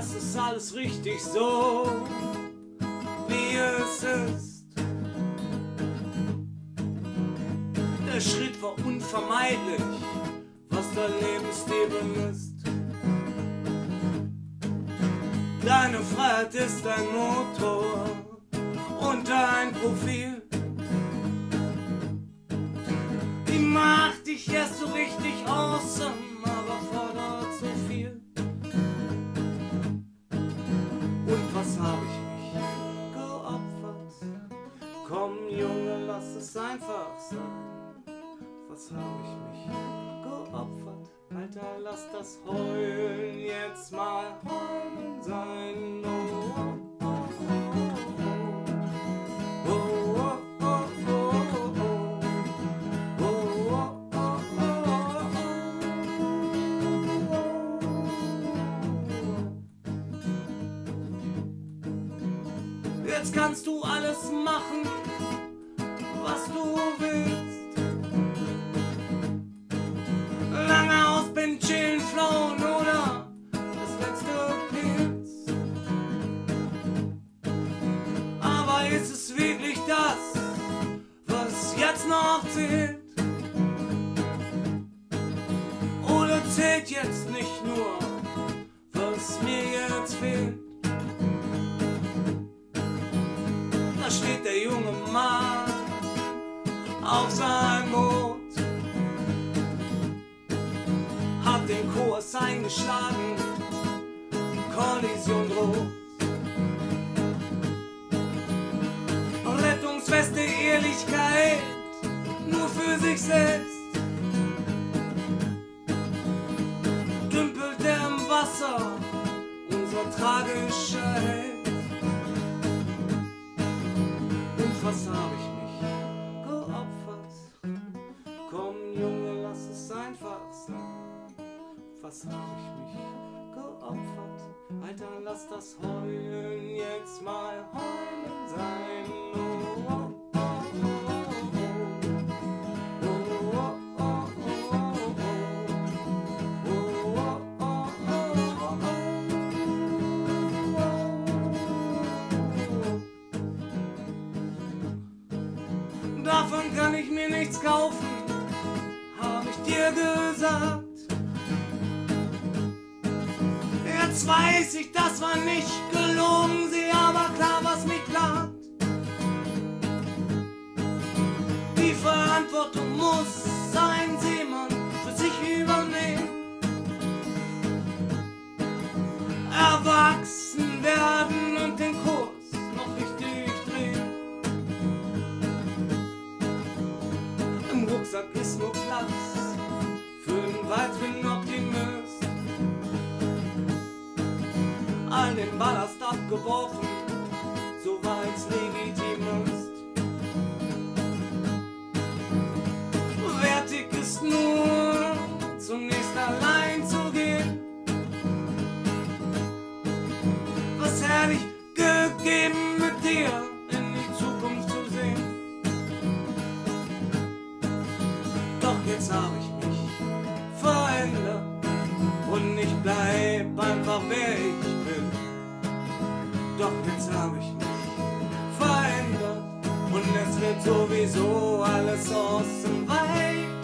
das ist alles richtig so, wie es ist. Der Schritt war unvermeidlich, was dein Lebensleben ist. Deine Freiheit ist dein Motor und dein Profil. Die macht dich erst so richtig awesome, aber was hab ich mich geopfert? Komm Junge, lass es einfach sein. Was hab ich mich geopfert? Alter, lass das Heulen jetzt mal Jetzt kannst du alles machen, was du willst. Lange aus bin chillen, flown oder das letzte Pilz. Aber ist es wirklich das, was jetzt noch zählt? Oder zählt jetzt nicht nur, auf seinem Boot hat den Kurs eingeschlagen, Kollision droht. Rettungsweste Ehrlichkeit, nur für sich selbst. Dümpelt er im Wasser, unser tragischer Held. Was hab ich mich geopfert? Alter, lass das Heulen jetzt mal heulen sein. Oh, oh, oh, oh, oh. Oh, oh, oh, oh, oh. Oh, oh, oh, oh, oh. Davon kann ich mir nichts kaufen, hab ich dir gesagt. Jetzt weiß ich, das war nicht gelogen, sie aber klar, was mich plagt. Die Verantwortung muss ein Seemann für sich übernehmen. Erwachsen werden und den Kurs noch richtig drehen. Im Rucksack ist nur Platz für einen weiteren Optimist. Den Ballast abgeworfen, soweit's legitim ist. Wertig ist nur, zunächst allein zu gehen. Was hätte ich gegeben, mit dir in die Zukunft zu sehen? Doch jetzt hab ich mich verändert und ich bleib einfach bin. Doch jetzt hab ich mich verändert. Und es wird sowieso alles awesome, weil